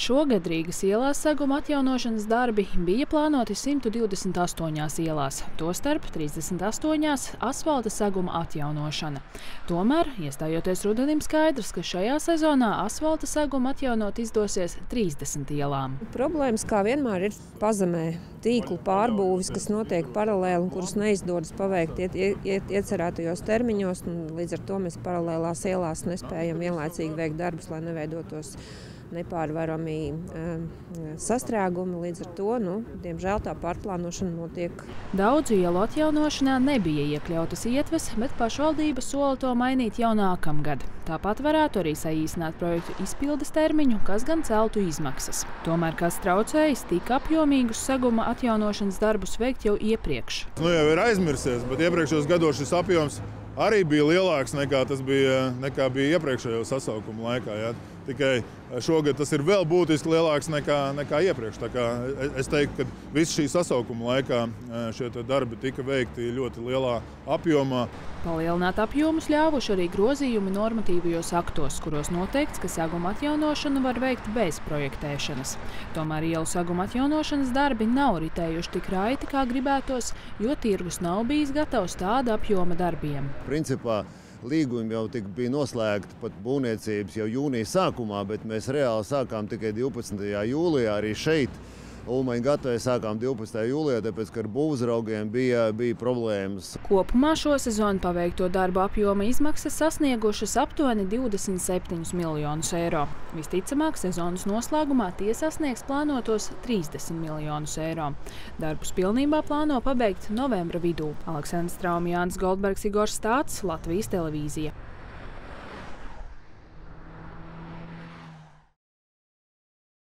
Šogad Rīgas ielās seguma atjaunošanas darbi bija plānoti 128 ielās, tostarp 38 asfalta seguma atjaunošana. Tomēr, iestājoties rudenim, skaidrs, ka šajā sezonā asfalta segumu atjaunot izdosies 30 ielām. Problēmas kā vienmēr ir pazemē. Tīklu pārbūvis, kas notiek paralēli un kuras neizdodas paveikt iet, iet, iecerētajos termiņos. Līdz ar to mēs paralēlās ielās nespējam vienlaicīgi veikt darbus, lai neveidotos nepārvarami um, sastrēgumi. Līdz ar to, nu, diemžēl, tā pārplānošana notiek. Daudzu ielu atjaunošanā nebija iekļautas ietves, bet pašvaldība sola to mainīt jau nākamgad. Tāpat varētu arī saīsināt projektu izpildes termiņu, kas gan celtu izmaksas. Tomēr kas traucējis tik apjomīgus seguma atjaunošanas darbus veikt jau iepriekš. Nu jau ir aizmirsies, bet iepriekšējos gados šis apjoms arī bija lielāks nekā tas bija, nekā bija iepriekšējo sasaukumu laikā. Ja. Tikai šogad tas ir vēl būtiski lielāks nekā, nekā iepriekš. Es teiktu, ka visu šī sasaukuma laikā e, šie darbi tika veikti ļoti lielā apjomā. Palielināt apjomus ļāvuši arī grozījumi normatīvajos aktos, kuros noteikts, ka saguma atjaunošanu var veikt bez projektēšanas. Tomēr ielu saguma atjaunošanas darbi nav ritējuši tik raiti, kā gribētos, jo tirgus nav bijis gatavs tāda apjoma darbiem. Principā Līgumi jau bija noslēgti pat būvniecības jau jūnijas sākumā, bet mēs reāli sākām tikai 12. jūlijā arī šeit. Ulmaņa gatavoja sākām 12. jūlijā, tāpēc, ka ar būvzraugiem bija, bija problēmas. Kopumā šo sezonu paveikto darbu apjoma izmaksas sasniegušas aptuveni 27 miljonus eiro. Visticamāk, sezonas noslēgumā tie sasniegs plānotos 30 miljonus eiro. Darbus pilnībā plāno pabeigt novembra vidū. Aleksandrs Traumjāns Goldbergs Igors Stāts, Latvijas televīzija.